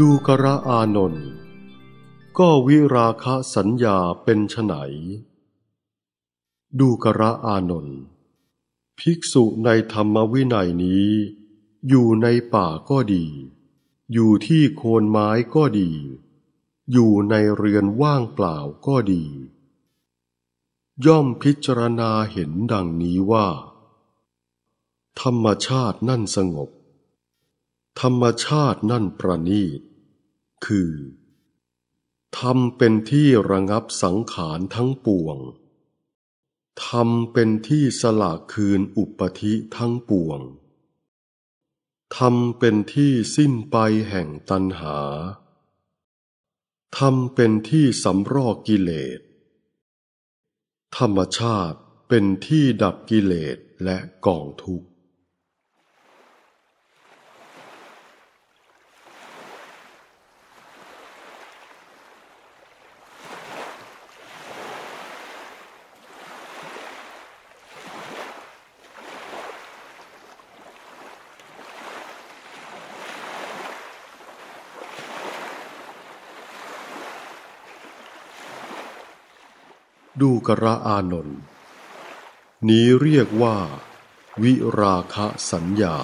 ดูกระอานนท์ก็วิราคะสัญญาเป็นไฉนดูกระอานนท์ภิกษุในธรรมวินัยนี้ อยู่ในป่าก็ดี อยู่ที่โคนไม้ก็ดี อยู่ในเรือนว่างเปล่าก็ดี ย่อมพิจารณาเห็นดังนี้ว่า ธรรมชาตินั่นสงบ ธรรมชาตินั่นประณีต คือธรรมเป็นที่ระงับสังขารทั้งปวงธรรมเป็นที่สละคืนอุปธิทั้งปวงธรรมเป็นที่สิ้นไปแห่งตัณหาธรรมเป็นที่สำรอกกิเลส ธรรมชาติเป็นที่ดับกิเลสและกองทุกข์ ดูกระอานนท์นี้เรียกว่า วิราคะสัญญา